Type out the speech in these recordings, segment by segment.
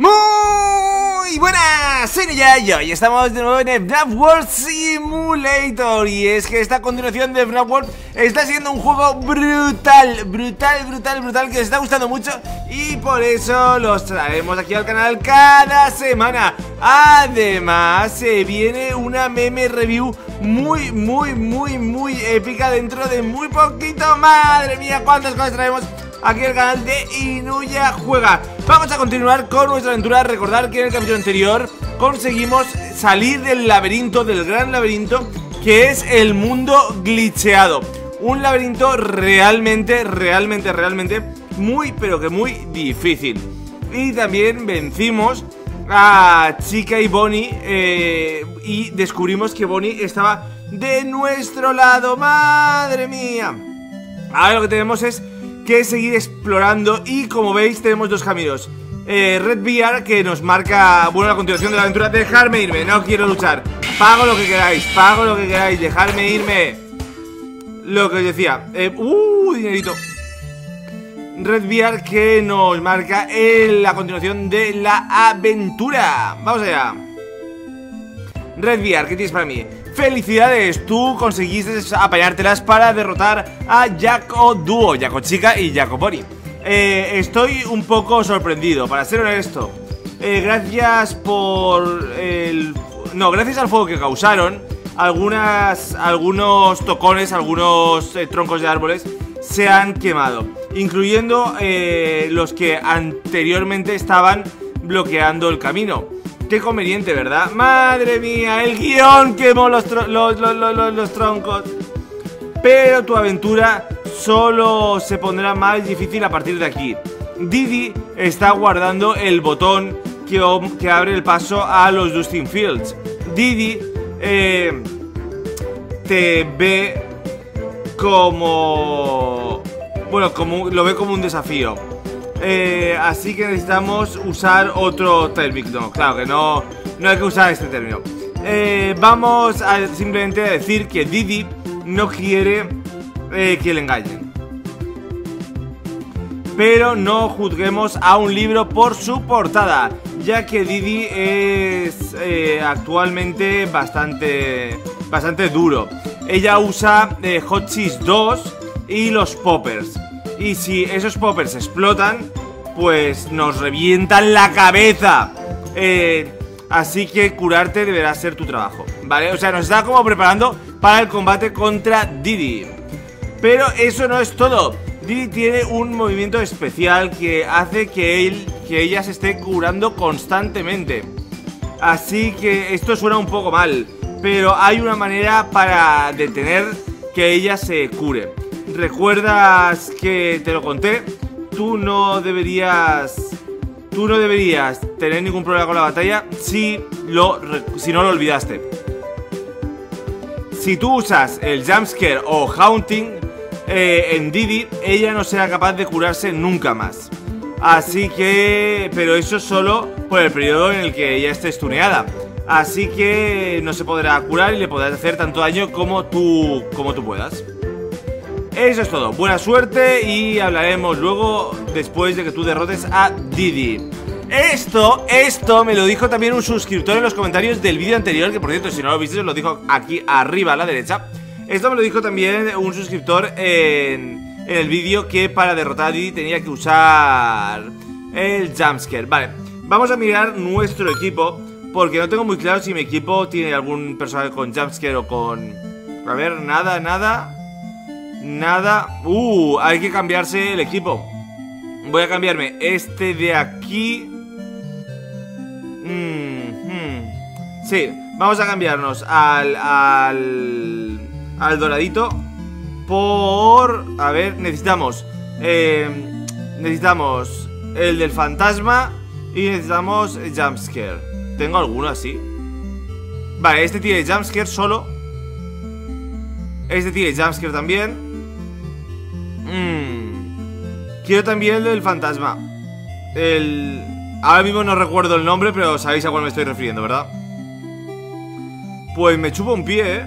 Muy buenas, soy yo y estamos de nuevo en FNAF World Simulator. Y es que esta continuación de FNAF World está siendo un juego brutal, brutal, brutal, brutal Que os está gustando mucho. Y por eso los traemos aquí al canal cada semana. Además, se viene una meme review muy, muy, muy, muy épica dentro de muy poquito. Madre mía, cuántas cosas traemos aquí el canal de Inuya Juega Vamos a continuar con nuestra aventura. Recordar que en el capítulo anterior conseguimos salir del laberinto, del gran laberinto Que es el mundo glitcheado. Un laberinto realmente, realmente, realmente muy, pero que muy difícil. Y también vencimos a Chica y Bonnie eh, Y descubrimos que Bonnie estaba de nuestro lado. ¡Madre mía! Ahora lo que tenemos es que seguir explorando y como veis tenemos dos caminos. Eh, Red VR que nos marca, bueno, la continuación de la aventura Dejarme irme, no quiero luchar. Pago lo que queráis, pago lo que queráis, dejarme irme. Lo que os decía eh, Uh, dinerito. Red VR que nos marca en la continuación de la aventura. Vamos allá. Red VR, ¿qué tienes para mí? Felicidades, tú conseguiste apañártelas para derrotar a Jaco Duo, Jaco Chica y Jaco Bori eh, Estoy un poco sorprendido, para ser honesto. Eh, Gracias por el... No, gracias al fuego que causaron algunas, Algunos tocones, algunos eh, troncos de árboles se han quemado Incluyendo los que anteriormente estaban bloqueando el camino Qué conveniente, ¿verdad? ¡Madre mía! El guion quemó los, los, troncos. Pero tu aventura solo se pondrá más difícil a partir de aquí. Didi está guardando el botón que, que abre el paso a los Dustin Fields. Didi eh, te ve como... Bueno, como, lo ve como un desafío. Eh, así que necesitamos usar otro término. Claro que no, no hay que usar este término. Eh, vamos a simplemente decir que Didi no quiere eh, que le engañen. Pero no juzguemos a un libro por su portada, ya que Didi es actualmente bastante, bastante duro. Ella usa Hot Cheese 2 y los poppers. Y si esos poppers explotan, pues nos revientan la cabeza. Eh, así que curarte deberá ser tu trabajo, ¿vale? O sea, nos está como preparando para el combate contra Didi. Pero eso no es todo. Didi tiene un movimiento especial que hace que, él, que ella se esté curando constantemente. Así que esto suena un poco mal, pero hay una manera para detener que ella se cure. ¿Recuerdas que te lo conté? Tú no deberías... Tú no deberías tener ningún problema con la batalla si, lo, si no lo olvidaste. Si tú usas el jumpscare o haunting eh, en Didi, ella no será capaz de curarse nunca más. Así que... Pero eso solo por el periodo en el que ella esté estuneada. Así que no se podrá curar y le podrás hacer tanto daño como tú, como tú puedas. Eso es todo, buena suerte y hablaremos luego después de que tú derrotes a Didi. Esto, esto me lo dijo también un suscriptor en los comentarios del vídeo anterior Que por cierto, si no lo viste, os lo dijo aquí arriba a la derecha. Esto me lo dijo también un suscriptor en, en el vídeo que para derrotar a Didi tenía que usar el jumpscare. Vale, vamos a mirar nuestro equipo Porque no tengo muy claro si mi equipo tiene algún personaje con jumpscare o con... A ver, nada, nada Nada. Uh, hay que cambiarse el equipo. Voy a cambiarme este de aquí. Mm, hmm. Sí, vamos a cambiarnos al, al, al doradito por... A ver, necesitamos... Eh, necesitamos el del fantasma y necesitamos jumpscare. ¿Tengo alguno así? Vale, este tiene jumpscare solo. Este tiene jumpscare también. Mmm. Quiero también el del fantasma. El... Ahora mismo no recuerdo el nombre, pero sabéis a cuál me estoy refiriendo, ¿verdad? Pues me chupo un pie, ¿eh?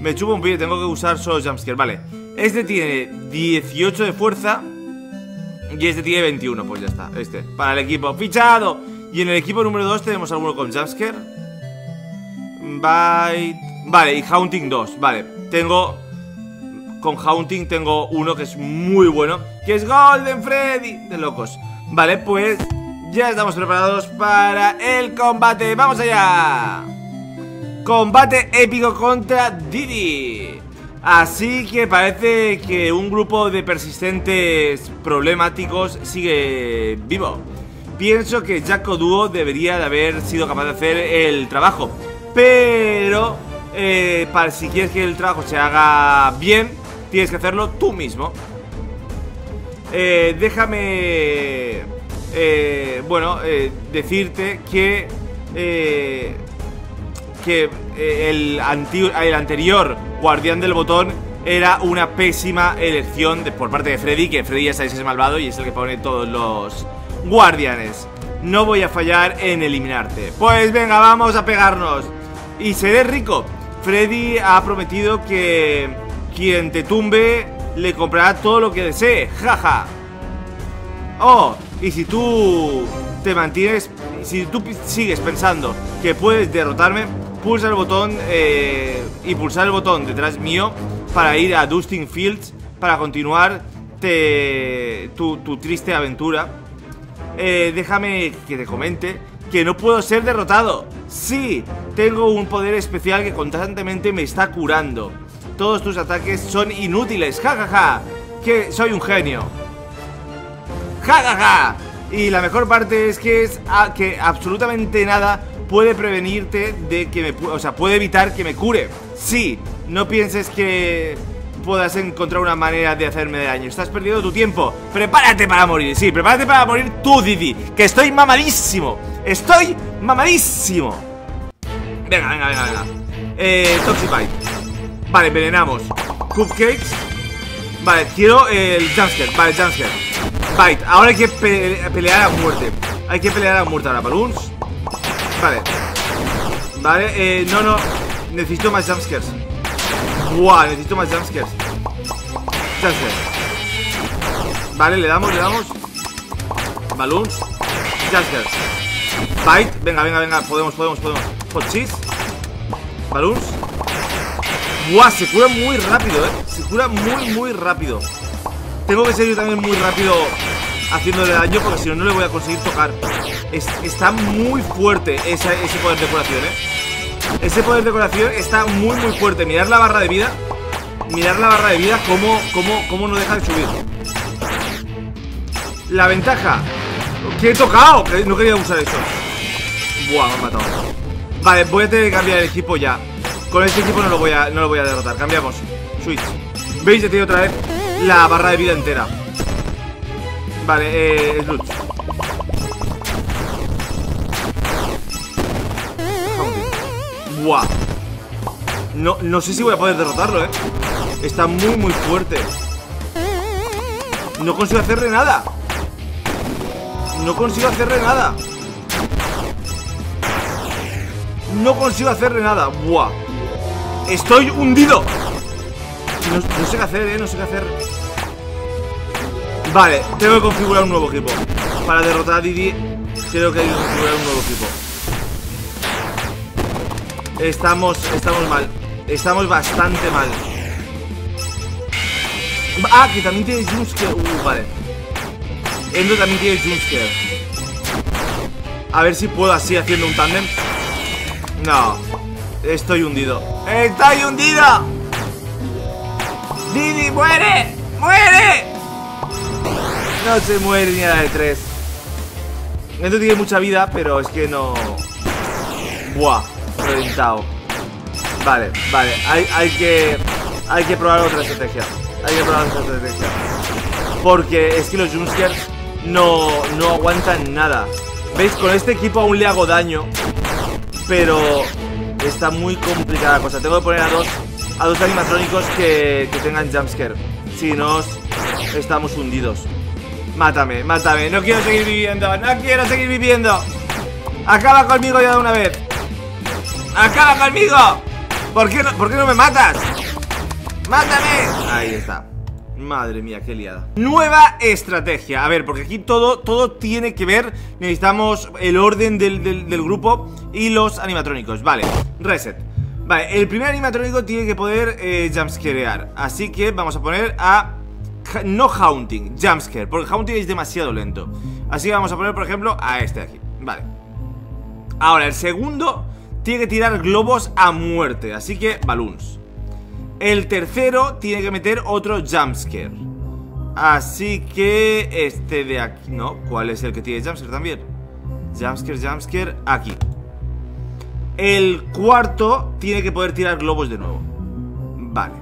Me chupo un pie, tengo que usar solo jumpscare, vale Este tiene 18 de fuerza Y este tiene 21, pues ya está, este Para el equipo, fichado Y en el equipo número 2 tenemos alguno con Jumpscare Bite Vale, y Haunting 2, vale Tengo Con Haunting tengo uno que es muy bueno Que es Golden Freddy De locos Vale, pues ya estamos preparados para el combate ¡Vamos allá! Combate épico contra Didi Así que parece que un grupo de persistentes problemáticos sigue vivo. Pienso que Jaco Duo debería de haber sido capaz de hacer el trabajo. Pero, eh, para si quieres que el trabajo se haga bien, tienes que hacerlo tú mismo. Eh, déjame, eh, bueno, decirte que que eh, el, el anterior guardián del botón era una pésima elección por parte de Freddy, que Freddy ya sabéis es malvado y es el que pone todos los guardianes. No voy a fallar en eliminarte. Pues venga, vamos a pegarnos. Y seré rico. Freddy ha prometido que quien te tumbe le comprará todo lo que desee. Jaja. Oh, y si tú te mantienes, si tú sigues pensando que puedes derrotarme, pulsa el botón eh, y pulsar el botón detrás mío para ir a Dustin Fields para continuar tu, triste aventura. Eh, déjame que te comente que no puedo ser derrotado. Sí, tengo un poder especial que constantemente me está curando. Todos tus ataques son inútiles. Ja, ja, ja. Que soy un genio. Ja, ja, ja. Y la mejor parte es que es que absolutamente nada puede prevenirte de que me... O sea, puede evitar que me cure. Sí, no pienses que puedas encontrar una manera de hacerme daño. Estás perdiendo tu tiempo. Prepárate para morir. Sí, prepárate para morir tú, Didi. Que estoy mamadísimo. Estoy mamadísimo. Venga, venga, venga, venga. Eh, Toxify. Vale, envenenamos. Cupcakes. Vale, quiero el Jumpscare. Vale, Jumpscare. Bite. Ahora hay que pelear a muerte. Hay que pelear a muerte ahora. Balloons. Vale Vale, eh, no, no Necesito más jumpscares Buah, necesito más jumpscares Jumpscares Vale, le damos, le damos Balloons Jumpscares Bite, venga, venga, venga Podemos, podemos, podemos Hot cheese Balloons Buah, se cura muy rápido, eh Se cura muy, muy rápido Tengo que ser yo también muy rápido Haciéndole daño porque si no, no le voy a conseguir tocar está muy fuerte ese poder de curación, ¿eh? Ese poder de curación está muy, muy fuerte. Mirar la barra de vida. Mirar la barra de vida, cómo, cómo, cómo no deja de subir. La ventaja. Que he tocado. No quería usar eso. Buah, me han matado. Vale, voy a tener que cambiar el equipo ya. Con este equipo no lo voy a, no lo voy a derrotar. Cambiamos. Switch. ¿Veis? Ya tiene otra vez la barra de vida entera. Vale, eh, Sludge. No, no sé si voy a poder derrotarlo, ¿eh? Está muy, muy fuerte No consigo hacerle nada No consigo hacerle nada No consigo hacerle nada Buah Estoy hundido. No, sé qué hacer, ¿eh? No sé qué hacer. Vale, tengo que configurar un nuevo equipo. Para derrotar a Didi Creo que hay que configurar un nuevo equipo. Estamos, estamos mal. Estamos bastante mal. Ah, que también tiene Jumpscare. Uh, vale. Endo también tiene Jumpscare. A ver si puedo así haciendo un tandem No. Estoy hundido ¡Estoy hundido! ¡Didi, muere! ¡Muere! No se muere ni a la de tres Endo tiene mucha vida, pero es que no... Buah Reventado. Vale, vale. Hay, hay que. Hay que probar otra estrategia. Hay que probar otra estrategia. Porque es que los jumpscares no, no aguantan nada. ¿Veis? Con este equipo aún le hago daño. Pero está muy complicada la cosa. Tengo que poner a dos, a dos animatrónicos que, que tengan jumpscare. Si no, estamos hundidos. Mátame, mátame. No quiero seguir viviendo. No quiero seguir viviendo. Acaba conmigo ya de una vez. ¡Acaba conmigo! ¿Por qué ¿por qué no me matas? ¡Mátame! Ahí está Madre mía, qué liada. Nueva estrategia. A ver, porque aquí todo, todo tiene que ver. Necesitamos el orden del, grupo Y los animatrónicos. Vale, reset. Vale, el primer animatrónico tiene que poder eh, jumpscarear. Así que vamos a poner a No haunting, jumpscare Porque haunting es demasiado lento. Así que vamos a poner, por ejemplo, a este de aquí. Vale. Ahora, el segundo tiene que tirar globos a muerte. Así que, balloons el tercero tiene que meter otro jumpscare. Así que este de aquí No, ¿cuál es el que tiene jumpscare también? Jumpscare, jumpscare, aquí. El cuarto tiene que poder tirar globos de nuevo. Vale.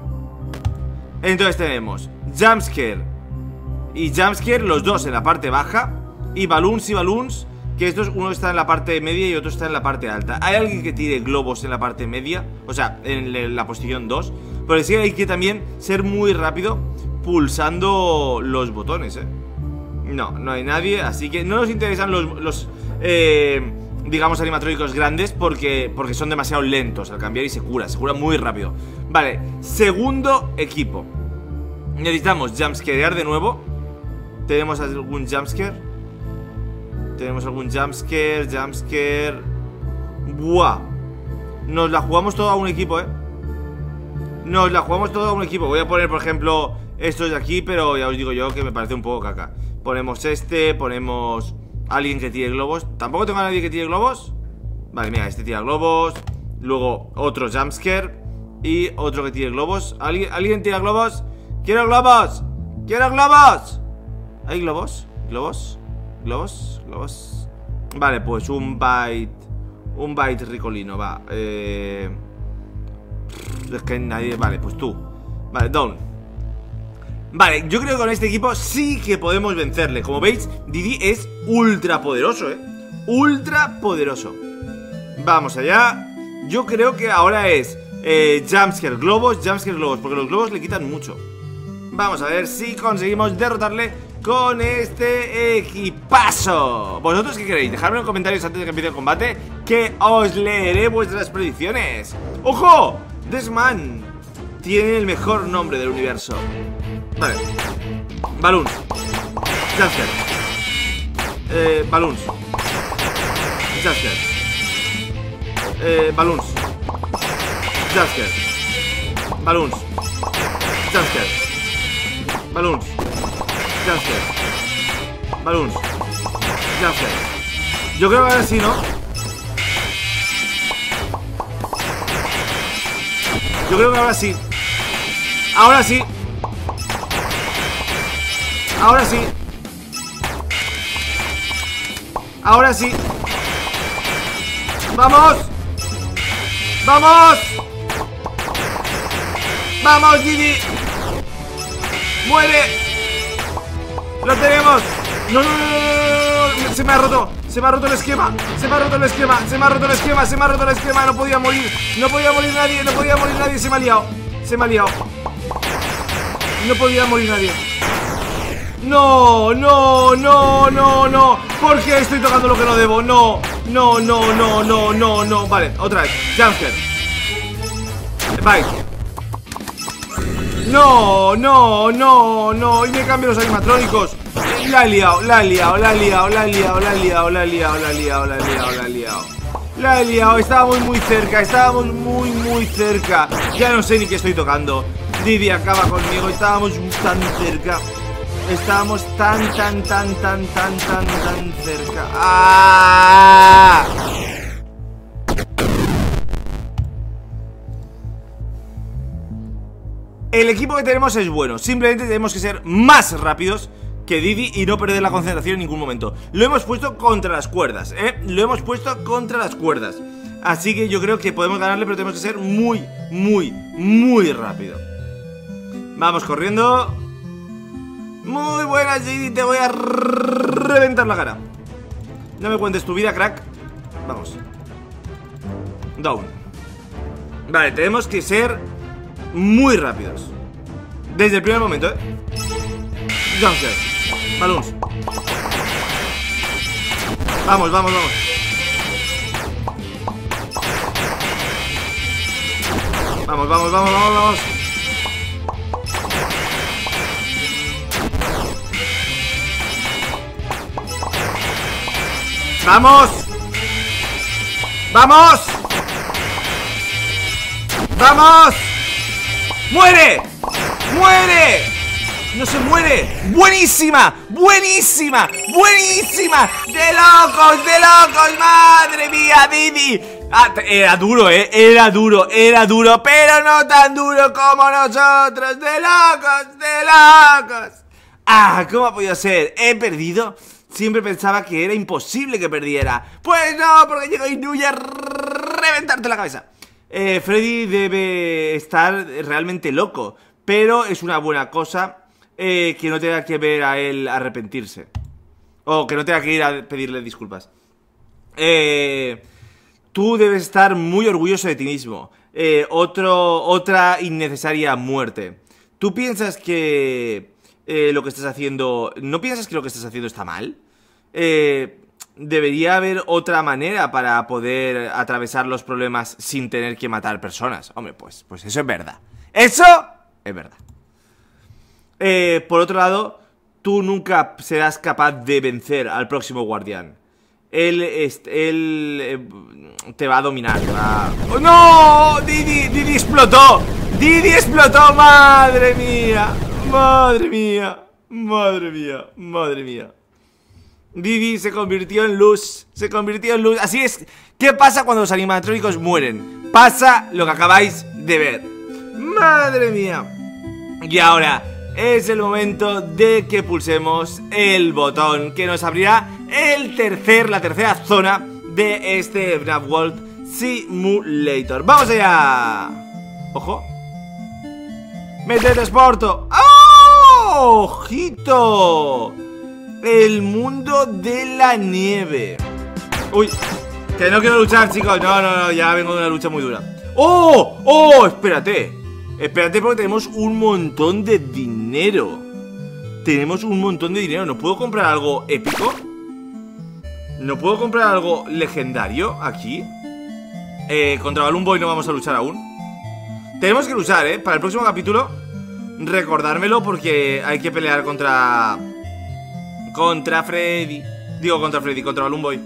Entonces tenemos jumpscare y jumpscare, los dos en la parte baja Y balloons y balloons Que estos, uno está en la parte media y otro está en la parte alta. ¿Hay alguien que tire globos en la parte media? O sea, en la posición 2 pero sí hay que también ser muy rápido pulsando los botones, ¿eh? No, no hay nadie, así que no nos interesan los, eh, digamos, animatrónicos grandes porque, porque son demasiado lentos al cambiar y se cura, se cura muy rápido. Vale, segundo equipo. Necesitamos jumpscarear de nuevo. ¿Tenemos algún jumpscare? Tenemos algún jumpscare, jumpscare... Buah. Nos la jugamos todo a un equipo, ¿eh? Nos la jugamos todo a un equipo Voy a poner, por ejemplo, estos de aquí Pero ya os digo yo que me parece un poco caca Ponemos este, ponemos Alguien que tire globos ¿Tampoco tengo a nadie que tire globos? Vale, mira, este tira globos Luego otro jumpscare Y otro que tire globos ¿Alguien, ¿Alguien tira globos? ¡Quiero globos! ¡Quiero globos! ¿Hay globos? ¿Globos? ¿Globos? ¿Globos? Vale, pues un byte Un byte ricolino, va Eh... Es que nadie... Vale, pues tú. Vale, down Vale, yo creo que con este equipo sí que podemos vencerle. Como veis, Didi es ultra poderoso, ¿eh? Ultra poderoso Vamos allá. Yo creo que ahora es eh, Jumpscare globos, jumpscare globos Porque los globos le quitan mucho. Vamos a ver si conseguimos derrotarle con este equipazo. ¿Vosotros qué queréis? Dejadme en los comentarios antes de que empiece el combate Que os leeré vuestras predicciones. ¡Ojo! Desman tiene el mejor nombre del universo. Vale. Balloons. Jasker. Eh, balloons. Jasker. Eh, balloons. Jasker. Balloons. Jasker. Balloons. Jasker. Balloons. Jasker. Yo creo que ahora sí, ¿no? Yo creo que ahora sí Ahora sí Ahora sí Ahora sí ¡Vamos! ¡Vamos! ¡Vamos, Gigi! ¡Muere! ¡Lo tenemos! ¡No, no, no, no! ¡Se me ha roto! Se me ha roto el esquema Se me ha roto el esquema Se me ha roto el esquema Se me ha roto el esquema No podía morir No podía morir nadie No podía morir nadie Se me ha liado Se me ha liado. No podía morir nadie. No, no, no, no, no. ¿Por qué estoy tocando lo que no debo? No, no, no, no, no, no, no. Vale, otra vez. Jumpscare. Bye. No, no, no, no. Y me cambio los animatrónicos la he liado, la he liado, la he liado, la he liado, la he liado, la he liado, la he liado, la he liado, la he liado. La he liado, estábamos muy cerca, estábamos muy, muy cerca. Ya no sé ni qué estoy tocando. Didi acaba conmigo, estábamos tan cerca. Estábamos tan, tan, tan, tan, tan, tan, tan cerca. ¡Ah! El equipo que tenemos es bueno, simplemente tenemos que ser más rápidos que Didi y no perder la concentración en ningún momento. Lo hemos puesto contra las cuerdas, ¿eh? Lo hemos puesto contra las cuerdas. Así que yo creo que podemos ganarle, pero tenemos que ser muy, muy, muy rápido. Vamos corriendo. Muy buenas, Didi, te voy a reventar la cara. No me cuentes tu vida, crack. Vamos. Down. Vale, tenemos que ser muy rápidos. Desde el primer momento, ¿eh? Junker. Palos. Vamos, vamos, vamos. Vamos, vamos, vamos, vamos, vamos. ¡Vamos! ¡Vamos! ¡Vamos! ¡Muere! ¡Muere! ¡No se muere! ¡Buenísima! ¡Buenísima! ¡Buenísima! ¡De locos! ¡De locos! ¡Madre mía, Didi! Ah, era duro, ¿eh? Era duro, era duro Pero no tan duro como nosotros ¡De locos! ¡De locos! Ah, ¿cómo ha podido ser? ¿He perdido? Siempre pensaba que era imposible que perdiera Pues no, porque llegó Inuya a reventarte la cabeza eh, Freddy debe estar realmente loco Pero es una buena cosa eh, que no tenga que ver a él arrepentirse. O que no tenga que ir a pedirle disculpas. Eh, tú debes estar muy orgulloso de ti mismo. Eh, otro, otra innecesaria muerte. ¿Tú piensas que lo que estás haciendo... ¿No piensas que lo que estás haciendo está mal? debería haber otra manera para poder atravesar los problemas sin tener que matar personas. Hombre, pues, pues eso es verdad. Eso es verdad. Eh, por otro lado, tú nunca serás capaz de vencer al próximo guardián. Él, eh, te va a dominar. ¡Oh, ¡No! Didi, Didi explotó. Didi explotó, madre mía. Madre mía. Madre mía. Madre mía. Didi se convirtió en luz. Se convirtió en luz. Así es. ¿Qué pasa cuando los animatrónicos mueren? Pasa lo que acabáis de ver. Madre mía. Y ahora, es el momento de que pulsemos el botón que nos abrirá el tercer, la tercera zona de este FNAF World Simulator. ¡Vamos allá! ¡Ojo! ¡Me teletransporto! ¡Oh! ¡Ojito! El mundo de la nieve Uy, que no quiero luchar, chicos No, no, no, ya vengo de una lucha muy dura ¡Oh! ¡Oh! Espérate Espérate porque tenemos un montón de dinero. Tenemos un montón de dinero. ¿No puedo comprar algo épico? ¿No puedo comprar algo legendario aquí? Eh, contra Balloon Boy no vamos a luchar aún. Tenemos que luchar, ¿eh? Para el próximo capítulo Recordármelo porque hay que pelear contra... Contra Freddy. Digo contra Freddy, contra Balloon Boy.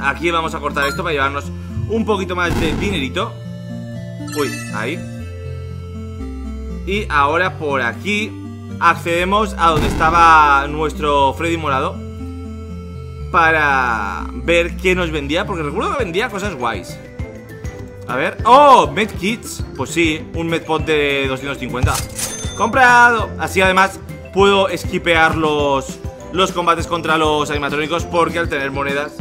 Aquí vamos a cortar esto para llevarnos un poquito más de dinerito. Uy, ahí y ahora por aquí accedemos a donde estaba nuestro Freddy morado Para ver qué nos vendía Porque recuerdo que vendía cosas guays A ver, ¡oh! Medkits Pues sí, un medpot de 250 ¡Comprado! Así además puedo esquipear los, los combates contra los animatrónicos Porque al tener monedas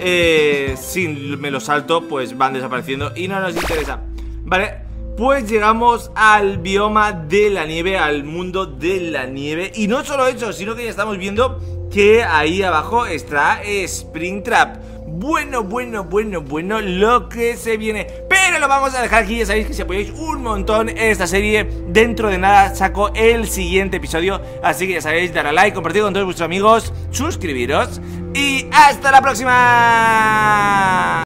eh, Si me los salto pues van desapareciendo Y no nos interesa Vale, pues llegamos al bioma de la nieve, al mundo de la nieve. Y no solo eso, sino que ya estamos viendo que ahí abajo está Springtrap bueno, bueno, bueno, bueno lo que se viene. Pero lo vamos a dejar aquí, ya sabéis que si apoyáis un montón esta serie Dentro de nada saco el siguiente episodio. Así que ya sabéis, dar a like, compartir con todos vuestros amigos Suscribiros Y hasta la próxima